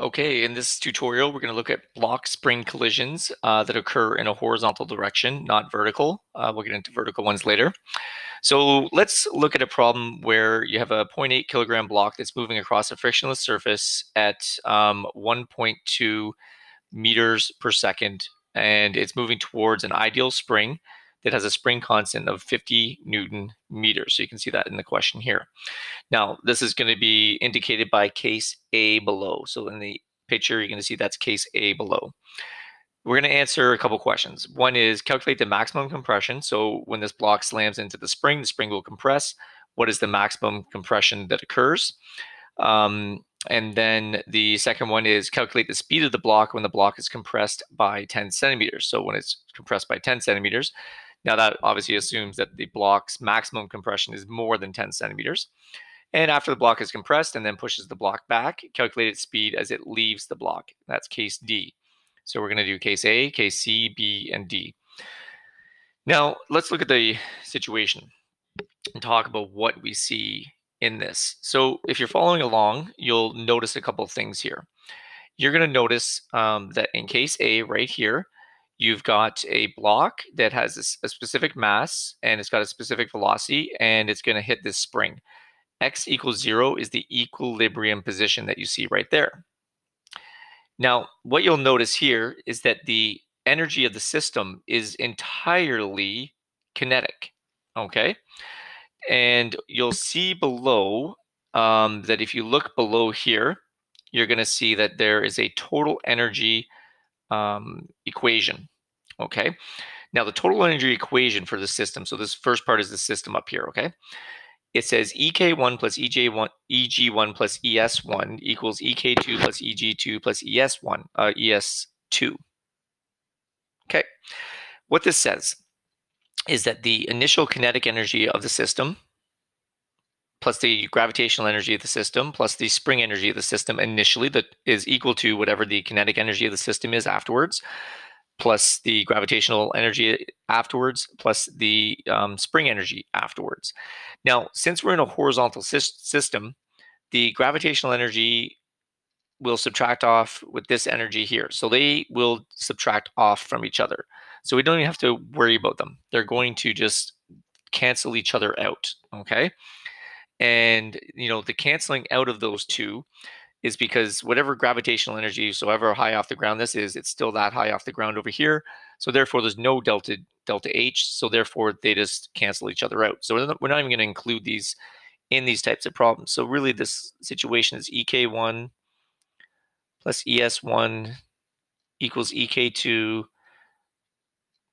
Okay, in this tutorial, we're going to look at block spring collisions uh, that occur in a horizontal direction, not vertical. Uh, we'll get into vertical ones later. So let's look at a problem where you have a 0.8 kilogram block that's moving across a frictionless surface at um, 1.2 meters per second, and it's moving towards an ideal spring that has a spring constant of 50 newton meters. So you can see that in the question here. Now, this is going to be indicated by case A below. So in the picture, you're going to see that's case A below. We're going to answer a couple questions. One is calculate the maximum compression. So when this block slams into the spring, the spring will compress. What is the maximum compression that occurs? Um, and then the second one is calculate the speed of the block when the block is compressed by 10 centimeters. So when it's compressed by 10 centimeters, now that obviously assumes that the block's maximum compression is more than 10 centimeters. And after the block is compressed and then pushes the block back, calculate its speed as it leaves the block. That's case D. So we're going to do case A, case C, B, and D. Now let's look at the situation and talk about what we see in this. So if you're following along, you'll notice a couple of things here. You're going to notice um, that in case A right here, you've got a block that has a, a specific mass and it's got a specific velocity and it's going to hit this spring. X equals zero is the equilibrium position that you see right there. Now, what you'll notice here is that the energy of the system is entirely kinetic, okay? And you'll see below um, that if you look below here, you're going to see that there is a total energy um, equation. Okay. Now the total energy equation for the system. So this first part is the system up here. Okay. It says EK1 plus EJ1, EG1 plus ES1 equals EK2 plus EG2 plus ES1, uh, ES2. Okay. What this says is that the initial kinetic energy of the system plus the gravitational energy of the system plus the spring energy of the system initially that is equal to whatever the kinetic energy of the system is afterwards plus the gravitational energy afterwards plus the um, spring energy afterwards. Now since we're in a horizontal sy system the gravitational energy will subtract off with this energy here. So they will subtract off from each other. So we don't even have to worry about them. They're going to just cancel each other out okay and you know, the canceling out of those two is because whatever gravitational energy, so however high off the ground this is, it's still that high off the ground over here. So therefore, there's no delta delta H. So therefore, they just cancel each other out. So we're not, we're not even going to include these in these types of problems. So really, this situation is EK1 plus ES1 equals EK2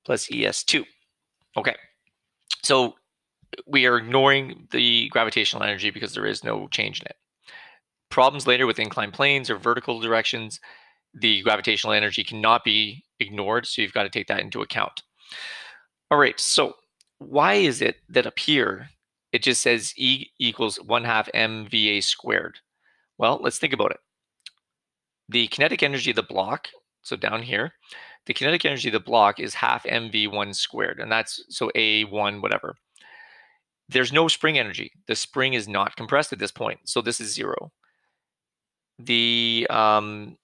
plus ES2. Okay. So we are ignoring the gravitational energy because there is no change in it. Problems later with inclined planes or vertical directions, the gravitational energy cannot be ignored, so you've got to take that into account. All right, so why is it that up here it just says E equals 1 half mVA squared? Well, let's think about it. The kinetic energy of the block, so down here, the kinetic energy of the block is half mv1 squared, and that's so a1 whatever there's no spring energy. The spring is not compressed at this point, so this is zero. The um,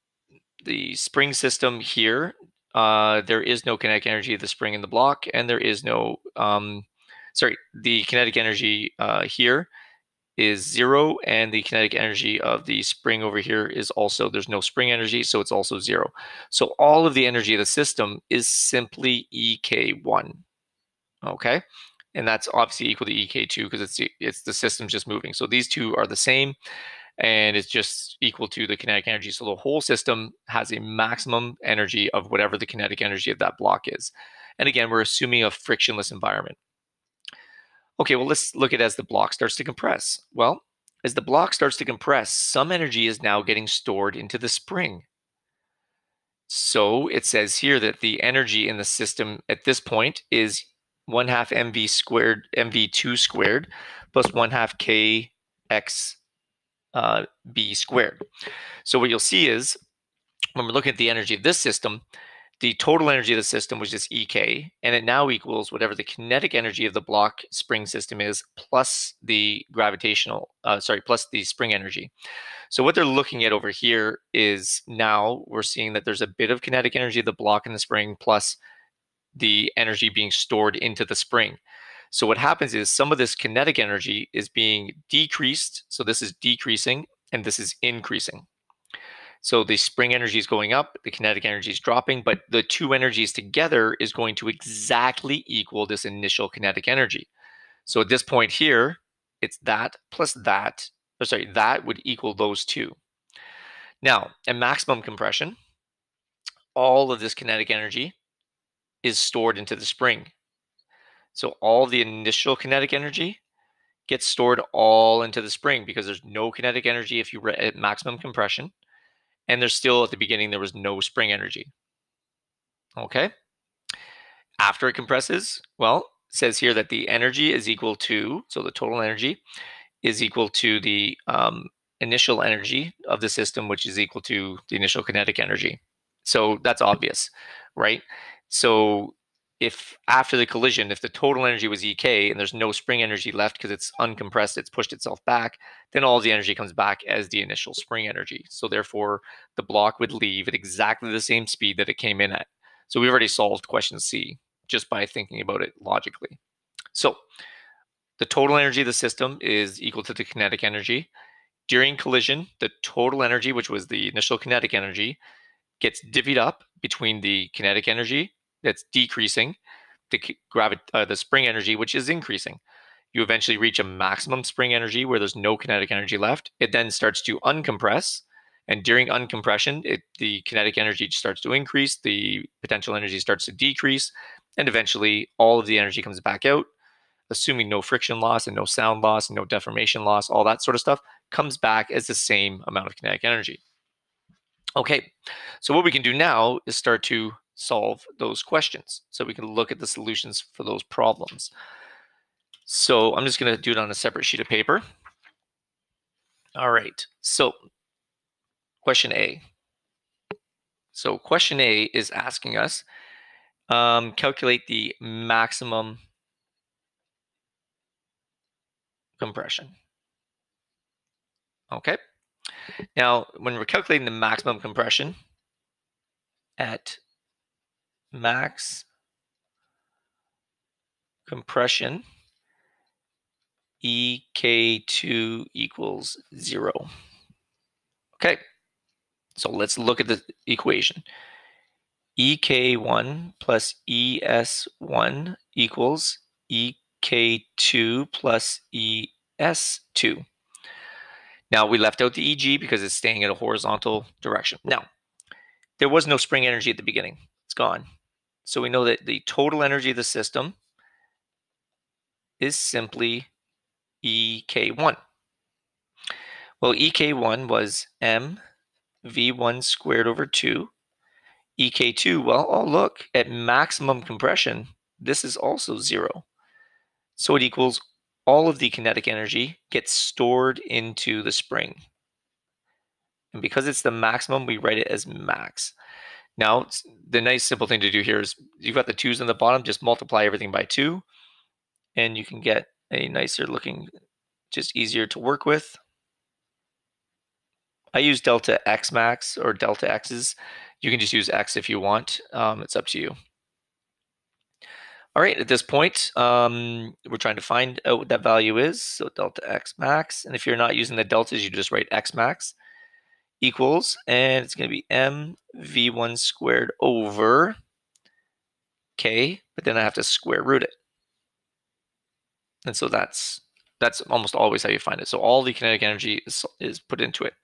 the spring system here, uh, there is no kinetic energy of the spring in the block, and there is no um, sorry, the kinetic energy uh, here is zero, and the kinetic energy of the spring over here is also there's no spring energy, so it's also zero. So all of the energy of the system is simply EK1. Okay, and that's obviously equal to EK2 because it's the, it's the system's just moving. So these two are the same, and it's just equal to the kinetic energy. So the whole system has a maximum energy of whatever the kinetic energy of that block is. And again, we're assuming a frictionless environment. Okay, well, let's look at as the block starts to compress. Well, as the block starts to compress, some energy is now getting stored into the spring. So it says here that the energy in the system at this point is 1 half mv squared, mv2 squared, plus 1 half kx uh, b squared. So what you'll see is, when we're looking at the energy of this system, the total energy of the system was just EK, and it now equals whatever the kinetic energy of the block spring system is plus the gravitational, uh, sorry, plus the spring energy. So what they're looking at over here is now we're seeing that there's a bit of kinetic energy of the block in the spring plus the energy being stored into the spring. So what happens is some of this kinetic energy is being decreased. So this is decreasing and this is increasing. So the spring energy is going up, the kinetic energy is dropping, but the two energies together is going to exactly equal this initial kinetic energy. So at this point here, it's that plus that, or sorry, that would equal those two. Now, at maximum compression, all of this kinetic energy is stored into the spring. So all the initial kinetic energy gets stored all into the spring because there's no kinetic energy if you're at maximum compression and there's still at the beginning there was no spring energy. Okay. After it compresses, well, it says here that the energy is equal to, so the total energy is equal to the um, initial energy of the system, which is equal to the initial kinetic energy. So that's obvious, right? So if after the collision, if the total energy was EK and there's no spring energy left because it's uncompressed, it's pushed itself back, then all the energy comes back as the initial spring energy. So therefore, the block would leave at exactly the same speed that it came in at. So we've already solved question C just by thinking about it logically. So the total energy of the system is equal to the kinetic energy. During collision, the total energy, which was the initial kinetic energy, gets divvied up between the kinetic energy that's decreasing, the gravi- uh, the spring energy, which is increasing. You eventually reach a maximum spring energy where there's no kinetic energy left. It then starts to uncompress, and during uncompression, it, the kinetic energy starts to increase, the potential energy starts to decrease, and eventually all of the energy comes back out, assuming no friction loss and no sound loss and no deformation loss, all that sort of stuff comes back as the same amount of kinetic energy. Okay, so what we can do now is start to solve those questions. So we can look at the solutions for those problems. So I'm just going to do it on a separate sheet of paper. All right, so question A. So question A is asking us um, calculate the maximum compression. Okay. Now, when we're calculating the maximum compression at max compression ek2 equals 0. Okay, so let's look at the equation. ek1 plus es1 equals ek2 plus es2. Now we left out the eg because it's staying in a horizontal direction. Now, there was no spring energy at the beginning. It's gone. So we know that the total energy of the system is simply EK1. Well, EK1 was m V1 squared over 2. EK2, well, oh, look, at maximum compression, this is also 0. So it equals all of the kinetic energy gets stored into the spring. And because it's the maximum, we write it as max. Now, the nice simple thing to do here is you've got the twos on the bottom, just multiply everything by two, and you can get a nicer looking, just easier to work with. I use delta x max or delta x's. You can just use x if you want. Um, it's up to you. All right, at this point, um, we're trying to find out what that value is. So delta x max. And if you're not using the deltas, you just write x max equals, and it's going to be m v1 squared over k, but then I have to square root it. And so that's that's almost always how you find it. So all the kinetic energy is, is put into it.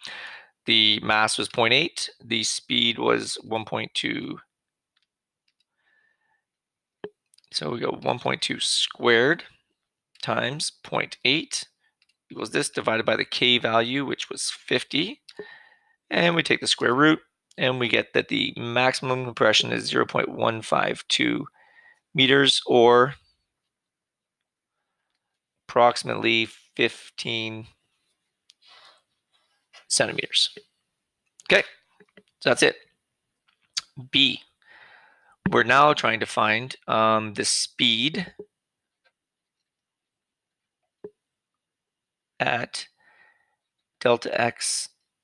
The mass was 0.8, the speed was 1.2. So we go 1.2 squared times 0.8 equals this divided by the k value, which was 50 and we take the square root and we get that the maximum compression is 0.152 meters or approximately 15 centimeters. Okay, so that's it. B. we're now trying to find um, the speed at delta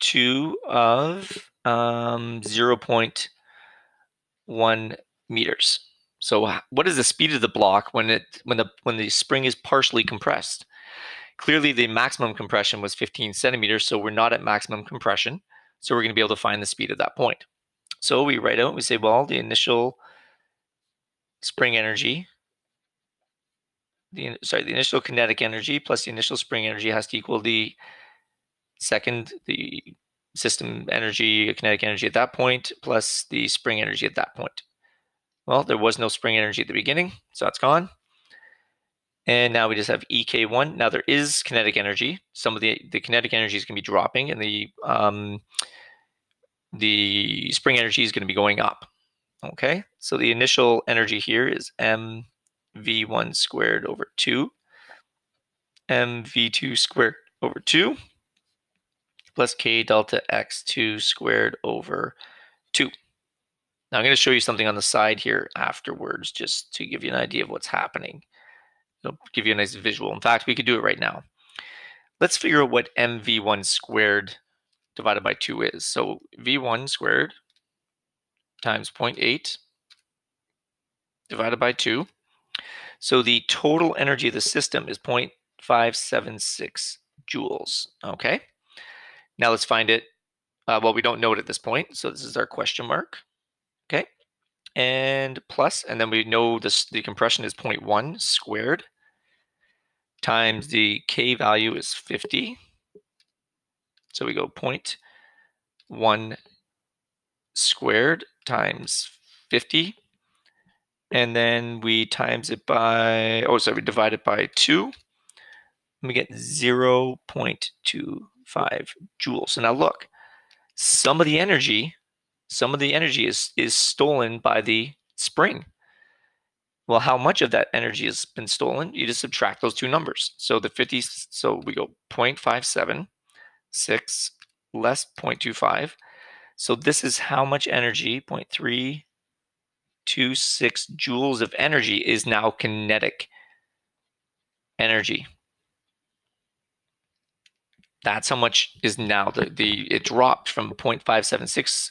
x2 of um, 0.1 meters. So what is the speed of the block when it when the when the spring is partially compressed? Clearly the maximum compression was 15 centimeters, so we're not at maximum compression. So we're going to be able to find the speed at that point. So we write out, we say, well, the initial spring energy, the sorry, the initial kinetic energy plus the initial spring energy has to equal the second, the system energy, kinetic energy at that point, plus the spring energy at that point. Well, there was no spring energy at the beginning, so that's gone. And now we just have EK1. Now there is kinetic energy. Some of the, the kinetic energy is going to be dropping and the, um, the spring energy is going to be going up. Okay, so the initial energy here is mv1 squared over 2, mv2 squared over 2, plus k delta x2 squared over 2. Now I'm going to show you something on the side here afterwards just to give you an idea of what's happening. It'll give you a nice visual. In fact, we could do it right now. Let's figure out what mv1 squared divided by 2 is. So v1 squared times 0.8 divided by 2. So the total energy of the system is 0.576 joules. Okay. Now let's find it. Uh, well, we don't know it at this point. So this is our question mark. Okay. And plus, and then we know this the compression is 0.1 squared times the K value is 50. So we go 0.1 squared times 50. And then we times it by, oh, sorry, we divide it by 2. And we get 0 0.25 joules. So now look, some of the energy, some of the energy is, is stolen by the spring. Well, how much of that energy has been stolen? You just subtract those two numbers. So the 50, so we go 0.57, 6 less 0.25. So this is how much energy, 0.326 joules of energy is now kinetic energy. That's how much is now the, the it dropped from 0.576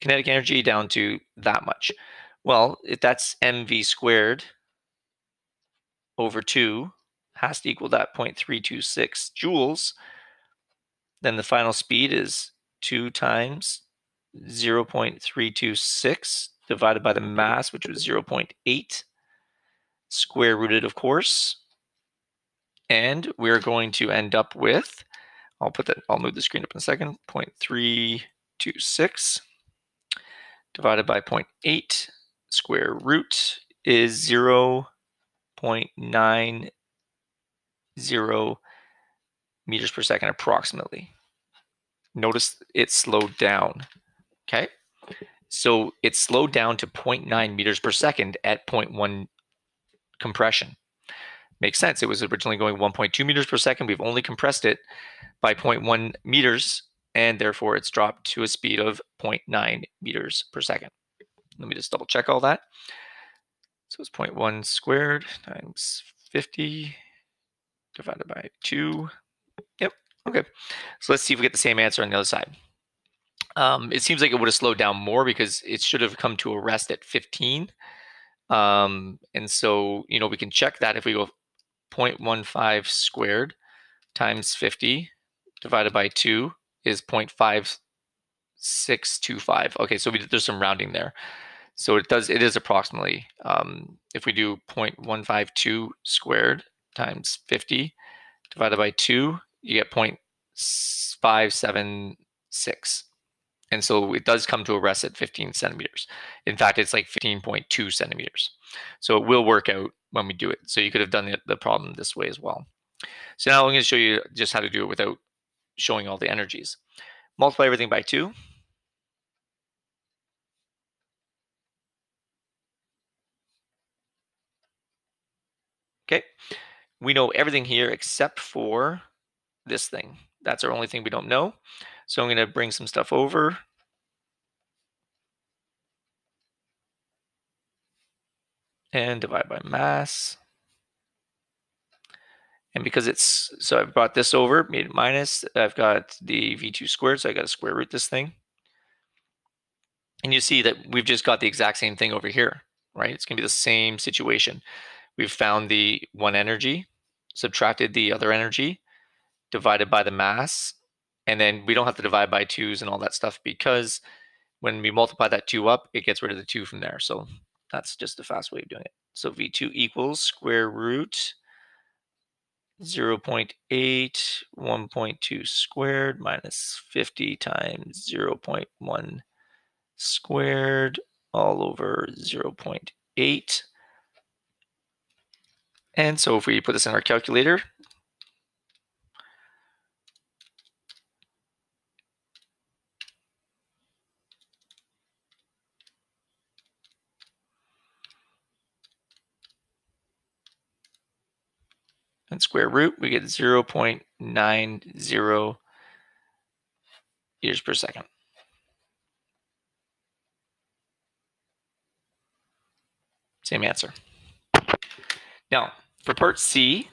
kinetic energy down to that much. Well, if that's mv squared over 2 has to equal that 0.326 joules, then the final speed is 2 times 0.326 divided by the mass, which was 0.8, square rooted, of course. And we're going to end up with, I'll put that, I'll move the screen up in a second, 0.326 divided by 0.8 square root is 0 0.90 meters per second approximately. Notice it slowed down. Okay. So it slowed down to 0.9 meters per second at 0.1 compression. Makes sense. It was originally going 1.2 meters per second. We've only compressed it by 0.1 meters, and therefore it's dropped to a speed of 0.9 meters per second. Let me just double check all that. So it's 0.1 squared times 50 divided by 2. Yep. Okay. So let's see if we get the same answer on the other side. Um, it seems like it would have slowed down more because it should have come to a rest at 15. Um, and so, you know, we can check that if we go 0.15 squared times 50 divided by 2 is 0.5625. Okay, so we, there's some rounding there. So it does, it is approximately, um, if we do 0.152 squared times 50 divided by 2, you get 0.576. And so it does come to a rest at 15 centimeters. In fact, it's like 15.2 centimeters. So it will work out when we do it. So you could have done the, the problem this way as well. So now I'm going to show you just how to do it without showing all the energies. Multiply everything by 2. Okay, we know everything here except for this thing. That's our only thing we don't know. So I'm going to bring some stuff over. and divide by mass. And because it's, so I've brought this over, made it minus, I've got the V2 squared, so I got to square root this thing. And you see that we've just got the exact same thing over here, right? It's going to be the same situation. We've found the one energy, subtracted the other energy, divided by the mass, and then we don't have to divide by twos and all that stuff because when we multiply that two up, it gets rid of the two from there. So that's just a fast way of doing it. So V2 equals square root 0 0.8, 1.2 squared minus 50 times 0 0.1 squared all over 0 0.8. And so if we put this in our calculator, and square root, we get 0 0.90 years per second. Same answer. Now, for part C,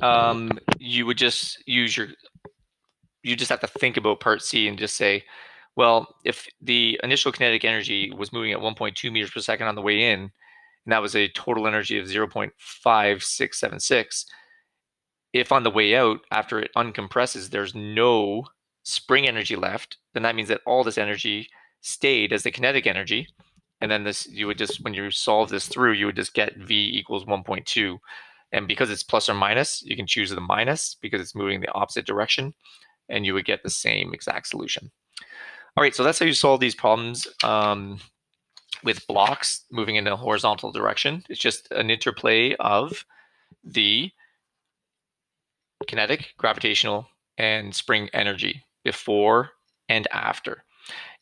um, you would just use your, you just have to think about part C and just say, well, if the initial kinetic energy was moving at 1.2 meters per second on the way in, and that was a total energy of 0.5676, if on the way out, after it uncompresses, there's no spring energy left, then that means that all this energy stayed as the kinetic energy. And then this, you would just, when you solve this through, you would just get V equals 1.2. And because it's plus or minus, you can choose the minus because it's moving the opposite direction and you would get the same exact solution. All right, so that's how you solve these problems um, with blocks moving in a horizontal direction. It's just an interplay of the kinetic, gravitational, and spring energy before and after.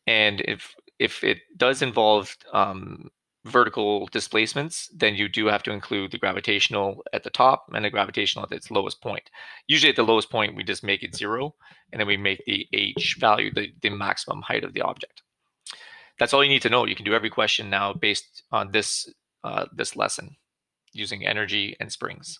And if if it does involve um, vertical displacements, then you do have to include the gravitational at the top and the gravitational at its lowest point. Usually at the lowest point, we just make it zero, and then we make the h value the, the maximum height of the object. That's all you need to know. You can do every question now based on this uh, this lesson using energy and springs.